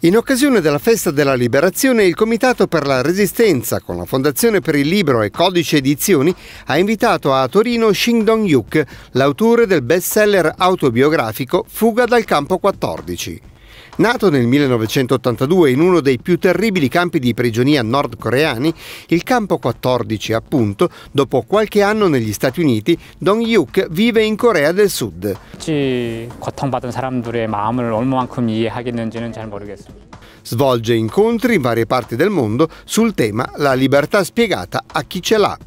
In occasione della festa della liberazione, il Comitato per la Resistenza, con la Fondazione per il Libro e Codice Edizioni, ha invitato a Torino Shin Dong-yuk, l'autore del bestseller autobiografico Fuga dal campo 14. Nato nel 1982 in uno dei più terribili campi di prigionia nordcoreani, il campo 14 appunto, dopo qualche anno negli Stati Uniti, Dong Yuk vive in Corea del Sud. Svolge incontri in varie parti del mondo sul tema La libertà spiegata a chi ce l'ha.